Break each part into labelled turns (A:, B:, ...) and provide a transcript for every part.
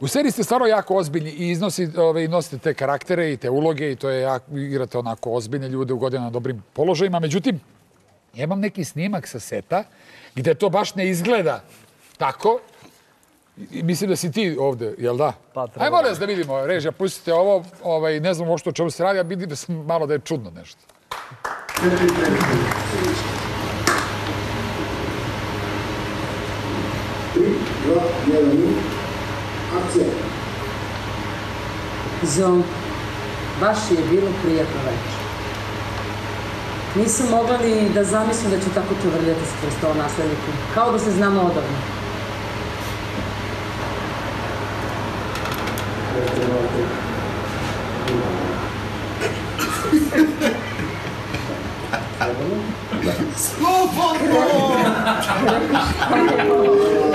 A: U seriji ste stvarno jako ozbiljni i iznosi, ove, nosite te karaktere i te uloge i to je jako, igrate onako ozbiljne ljude u godinu na dobrim položajima. Međutim, ja imam neki snimak sa seta gde to baš ne izgleda tako. I mislim da si ti ovde, jel da?
B: Pa, treba
A: Aj, molim vas da vidimo, režija, pustite ovo, ovaj, ne znam što o čemu se radi, a vidim da sam malo da je čudno nešto.
C: Zon, baš je bilo prijatno večer. Nisam mogla ni da zamislim da ću tako čuvrljati s prstova nasledniku. Kao da se znamo odavno.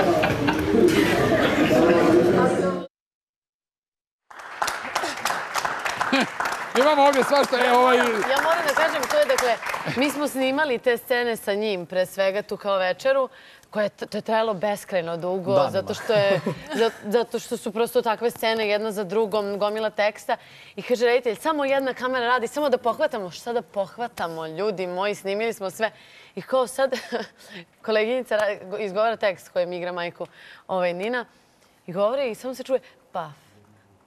A: Imamo ovdje svašta, je ovaj...
D: Ja moram da kažem, to je dakle, mi smo snimali te scene sa njim, pre svega tu kao večeru, koje je trajalo beskrajno dugo,
B: Danima.
D: zato što, je, za- zato što su prosto takve scene jedna za drugom, gomila teksta. I kaže reditelj, samo jedna kamera radi, samo da pohvatamo. Šta da pohvatamo, ljudi moji, snimili smo sve. I kao sad, koleginica ra- izgovara tekst kojem igra majku ovaj, Nina, i govori i samo se čuje paf,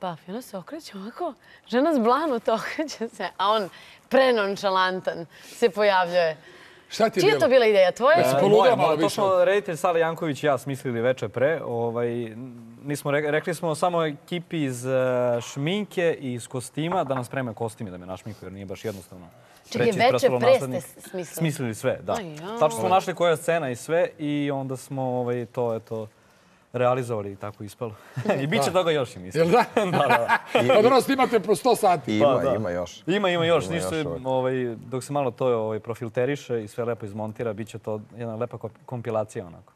D: paf. I ona se okreće ovako, žena zblanuta okreće se, a on prenonšalantan se pojavljuje.
A: Šta ti je
D: Čija je
A: bilo?
D: to bila ideja? Tvoja?
B: E,
A: malo
B: moje, To smo reditelj Sale Janković i ja smislili veče pre. Ovaj, nismo, re- rekli smo samo ekipi iz e, šminke i iz kostima da nam spreme kostime da me našminku jer nije baš jednostavno.
D: Čekaj,
B: iz
D: veče pre ste smislili?
B: Smislili sve, da. Tačno smo našli koja je scena i sve i onda smo ovaj, to eto, realizovali i tako ispalo. I bit će toga još i mislim.
A: Jel da? da, da. Od ono snimate po 100 sati.
E: Ima,
B: da.
E: ima još.
B: Ima, ima još.
E: Ima
B: Nisu,
E: još
B: ovaj, dok se malo to ovaj, profilteriše i sve lepo izmontira, bit će to jedna lepa ko- kompilacija onako.